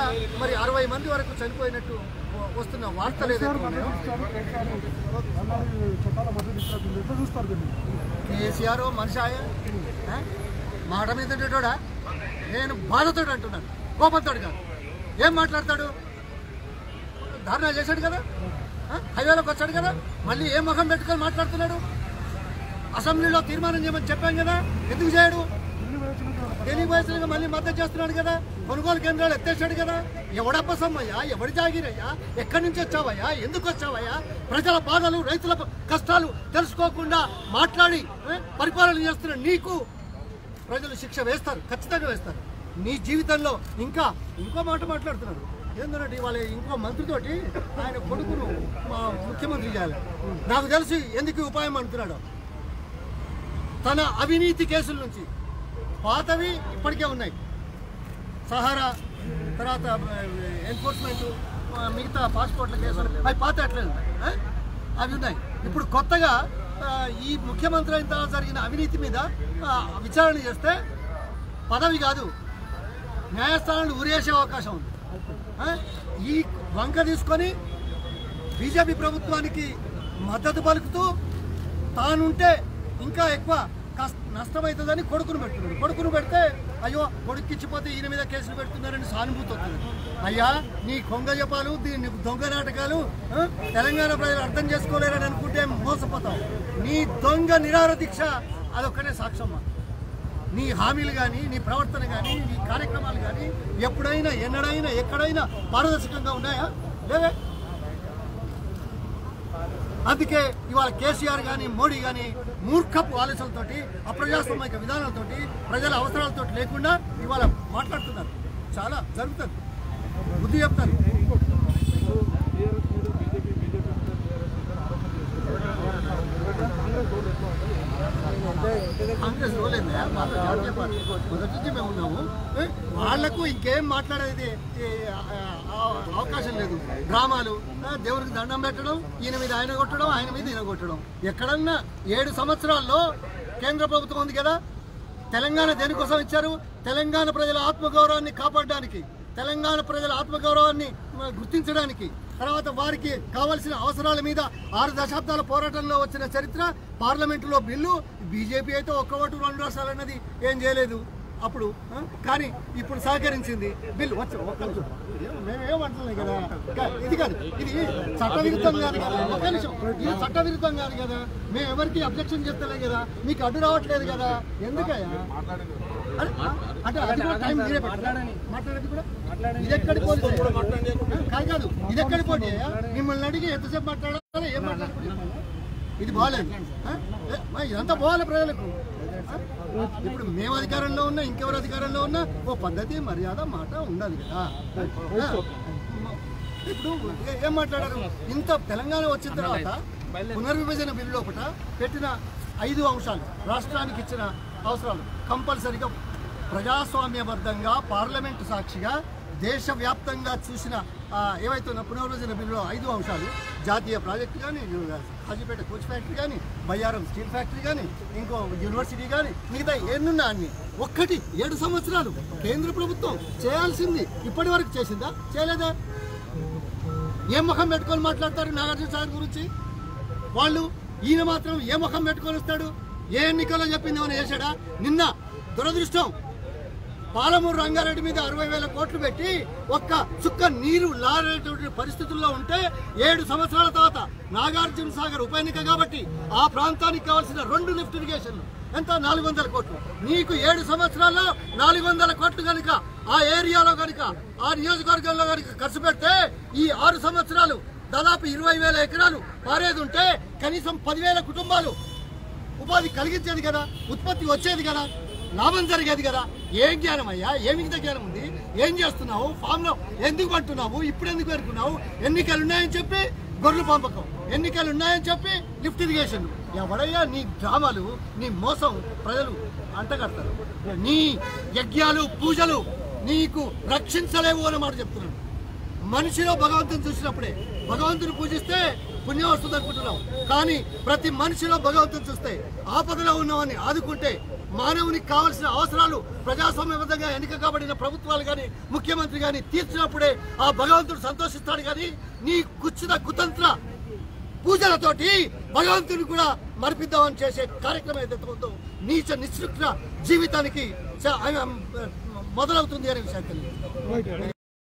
ఇంకా మరి అరవై మంది వరకు చనిపోయినట్టు వస్తున్న వార్తలు కేసీఆర్ మనిషి? మాట మీద ఉండేటోడా నేను బాధతోడు అంటున్నాను. కోపంతోడు కాదు. ఏం మాట్లాడతాడు? ధారణా చేశాడు కదా? హైవేలోకి వచ్చాడు కదా? మళ్ళీ ఏ ముఖం పెట్టుకొని మాట్లాడుతున్నాడు? అసెంబ్లీలో తీర్మానం చేయమని చెప్పాం కదా? ఎందుకు చేయడు? తెలియవయసులుగా మళ్ళీ మద్దతు చేస్తున్నాడు కదా? కొనుగోలు కేంద్రాలు ఎత్తేసాడు కదా? ఎవడప్పసమ్మయ్యా ఎవడి జాగిరయ్యా ఎక్కడి నుంచి వచ్చావయ్యా? ఎందుకు వచ్చావయ్యా? ప్రజల బాధలు రైతుల కష్టాలు తెలుసుకోకుండా మాట్లాడి పరిపాలన చేస్తున్న నీకు ప్రజలు శిక్ష వేస్తారు ఖచ్చితంగా వేస్తారు. నీ జీవితంలో ఇంకా ఇంకో మాట మాట్లాడుతున్నారు ఏంటంటే ఇవాళ ఇంకో మంత్రితోటి ఆయన కొడుకును మా ముఖ్యమంత్రి చేయాలి. నాకు తెలిసి ఎందుకు ఉపాయం అంటున్నాడు? తన అవినీతి కేసుల నుంచి పాతవి ఇప్పటికే ఉన్నాయి. సహారా తర్వాత ఎన్ఫోర్స్మెంట్ మిగతా పాస్పోర్ట్ల కేసులు అవి పాత అట్లే ఉన్నాయి? అవి ఉన్నాయి. ఇప్పుడు కొత్తగా ఈ ముఖ్యమంత్రి అయిన తర్వాత జరిగిన అవినీతి మీద విచారణ చేస్తే పదవి కాదు. న్యాయస్థానాలు ఉరేసే అవకాశం ఉంది. ఈ వంక తీసుకొని బీజేపీ ప్రభుత్వానికి మద్దతు పలుకుతూ తానుంటే ఇంకా ఎక్కువ నష్టమవుతుందని కొడుకును పెడుతున్నాడు. కొడుకును పెడితే అయ్యో కొడుకు ఇచ్చిపోతే ఈయన మీద కేసులు పెడుతున్నారని సానుభూతి వస్తుంది. అయ్యా నీ కొంగ జపాలు దీని దొంగ నాటకాలు తెలంగాణ ప్రజలు అర్థం చేసుకోలేరని అనుకుంటే మోసపోతావు నీ దొంగ నిరార దీక్ష అదొక్కనే సాక్ష్యం నీ హామీలు కానీ నీ ప్రవర్తన కానీ నీ కార్యక్రమాలు కానీ ఎప్పుడైనా ఎన్నడైనా ఎక్కడైనా పారదర్శకంగా ఉన్నాయా? లేవే? అందుకే ఇవాళ కేసీఆర్ కానీ మోడీ కానీ మూర్ఖపు ఆలోచనలతోటి అప్రజాస్వామిక విధానాలతోటి ప్రజల అవసరాలతో లేకుండా ఇవాళ మాట్లాడుతున్నారు. చాలా జరుగుతుంది. బుద్ధి చెప్తారు. కాంగ్రెస్ మాకు మొదటి మేము ఉన్నాము. వాళ్ళకు ఇంకేం మాట్లాడేది అవకాశం లేదు. డ్రామాలు దేవుడికి దండం పెట్టడం ఈయన మీద ఆయన కొట్టడం ఆయన మీద ఈయన కొట్టడం. ఎక్కడన్నా ఏడు సంవత్సరాల్లో కేంద్ర ప్రభుత్వం ఉంది కదా? తెలంగాణ దేనికోసం ఇచ్చారు? తెలంగాణ ప్రజల ఆత్మగౌరవాన్ని కాపాడడానికి తెలంగాణ ప్రజల ఆత్మగౌరవాన్ని గుర్తించడానికి. తర్వాత వారికి కావాల్సిన అవసరాల మీద ఆరు దశాబ్దాల పోరాటంలో వచ్చిన చరిత్ర పార్లమెంటులో బిల్లు బీజేపీ అయితే ఒక్క ఓటు రెండు రాష్ట్రాలు అన్నది ఏం చేయలేదు. అప్పుడు? కానీ ఇప్పుడు సహకరించింది. బిల్లు వచ్చి. మేమేమంటున్నాం కదా. ఇది కాదు ఇది చట్టవిరుద్ధం కాదు కదా. నిమిషం. ఇది చట్టవిరుద్ధం కాదు కదా. మేము ఎవరికి అబ్జెక్షన్ చెప్తలేం కదా. మీకు అడ్డు రావట్లేదు కదా. ఎందుకయ్యా? అంటే అది కూడా టైం మీరే పెట్టారా? మాట్లాడేది కూడా? ఇది ఎక్కడి పోటీ? కాదు కాదు. ఇది ఎక్కడి పోటీ? మిమ్మల్ని అడిగి ఎంతసేపు మాట్లాడాలి? ఏం మాట్లాడాలి? ఇది బాగాలేదు. ఇదంతా బాగాలి ప్రజలకు? ఇప్పుడు మేము అధికారంలో ఉన్నా ఇంకెవరు అధికారంలో ఉన్నా ఓ పద్ధతి మర్యాద మాట ఉండాలి కదా. ఇప్పుడు ఏం మాట్లాడారు? ఇంత తెలంగాణ వచ్చిన తర్వాత పునర్విభజన బిల్లు లోపల పెట్టిన ఐదు అంశాలు రాష్ట్రానికి ఇచ్చిన అవసరాలు కంపల్సరిగా ప్రజాస్వామ్యబద్ధంగా పార్లమెంటు సాక్షిగా దేశవ్యాప్తంగా చూసిన ఏవైతే ఉన్న పునర్విభజన బిల్లులో ఐదు అంశాలు జాతీయ ప్రాజెక్టు కానీ హాజీపేట కోచ్ ఫ్యాక్టరీ కానీ బయ్యారం స్టీల్ ఫ్యాక్టరీ కానీ ఇంకో యూనివర్సిటీ కానీ మిగతా ఎన్నున్నా అన్ని. ఒక్కటి ఏడు సంవత్సరాలు కేంద్ర ప్రభుత్వం చేయాల్సింది ఇప్పటి వరకు చేసిందా? చేయలేదా? ఏ ముఖం పెట్టుకొని మాట్లాడతారు నాగార్జున సాగర్ గురించి? వాళ్ళు ఈయన మాత్రం ఏ ముఖం పెట్టుకొని వస్తాడు? ఏ ఎన్నికల్లో చెప్పింది ఏమైనా చేశాడా? నిన్న దురదృష్టం పాలమూరు రంగారెడ్డి మీద అరవై వేల కోట్లు పెట్టి ఒక్క చుక్క నీరు లారేటువంటి పరిస్థితుల్లో ఉంటే ఏడు సంవత్సరాల తర్వాత నాగార్జున సాగర్ ఉప ఎన్నిక కాబట్టి ఆ ప్రాంతానికి కావాల్సిన రెండు లిఫ్ట్ ఇరిగేషన్లు. ఎంత? నాలుగు వందల కోట్లు. నీకు ఏడు సంవత్సరాల్లో నాలుగు వందల కోట్లు కనుక ఆ ఏరియాలో కనుక ఆ నియోజకవర్గంలో కనుక ఖర్చు పెడితే ఈ ఆరు సంవత్సరాలు దాదాపు ఇరవై వేల ఎకరాలు పారేది ఉంటే కనీసం పదివేల కుటుంబాలు ఉపాధి కలిగించేది కదా ఉత్పత్తి వచ్చేది కదా. లాభం జరిగేది కదా. ఏం జ్ఞానం అయ్యా ఏమి జ్ఞానం ఉంది? ఏం చేస్తున్నావు? ఫామ్లో ఎందుకు పట్టున్నావు ఇప్పుడు ఎందుకు పెరుకున్నావు? ఎన్నికలు ఉన్నాయని చెప్పి గొర్రెలు పంపకం. ఎన్నికలు ఉన్నాయని చెప్పి లిఫ్ట్ ఇరిగేషన్. ఎవడయ్యా నీ డ్రామాలు నీ మోసం ప్రజలు అంటగడతారు. నీ యజ్ఞాలు పూజలు నీకు రక్షించలేవు అని మాట చెప్తున్నాను మనిషిలో భగవంతుని చూసినప్పుడే. భగవంతుని పూజిస్తే పుణ్యం వస్తుంది అనుకుంటున్నాం. కానీ ప్రతి మనిషిలో భగవంతుని చూస్తే ఆపదలో ఉన్నవాన్ని ఆదుకుంటే మానవునికి కావాల్సిన అవసరాలు ప్రజాస్వామ్యబద్ధంగా ఎన్నిక కాబడిన ప్రభుత్వాలు కానీ ముఖ్యమంత్రి కానీ తీర్చినప్పుడే ఆ భగవంతుడు సంతోషిస్తాడు. కానీ నీ కుచ్చిత కుతంత్ర పూజలతోటి భగవంతుని కూడా మరిపిద్దామని చేసే కార్యక్రమం ఏదైతే ఉందో నీచ నిశ్చిత జీవితానికి చ- మొదలవుతుంది అనే విషయం తెలియదు